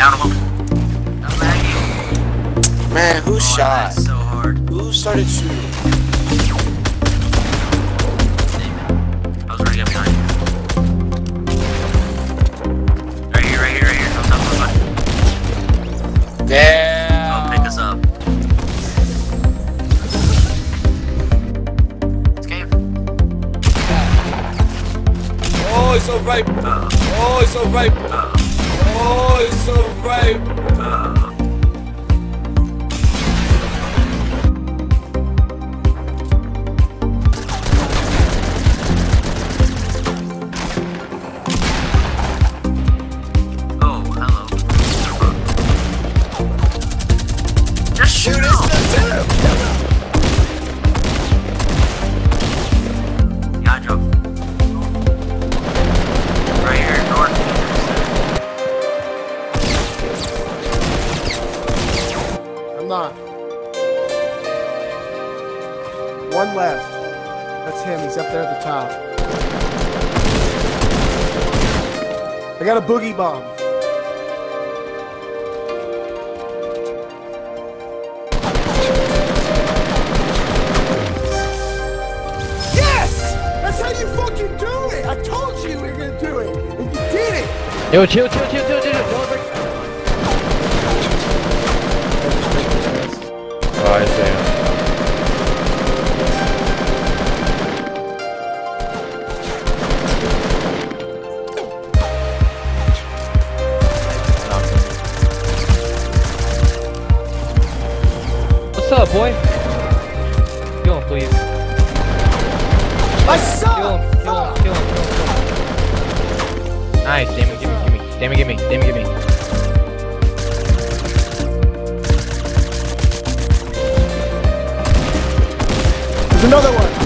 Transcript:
Down. I'm lagging. Man, who Oh, shot? so hard. Who started shooting? Damn it. I was running up behind you. Right here, right here, right here. Oh, pick us up. Escape. Oh, it's so right. Uh, Oh, it's so right. uh, Oh, it's so right. uh. Oh, hello. Just not. One left. That's him. He's up there at the top. I got a boogie bomb. Yes! That's how you fucking do it! I told you we were gonna do it! And you did it! Yo, chill, chill, chill, chill, Oh, damn. What's up, boy? Kill him, please. I Kill him, kill him, kill him, kill him, kill him. Nice, Damon, gimme, gimme, Damon, gimme, Damon, gimme. Another one!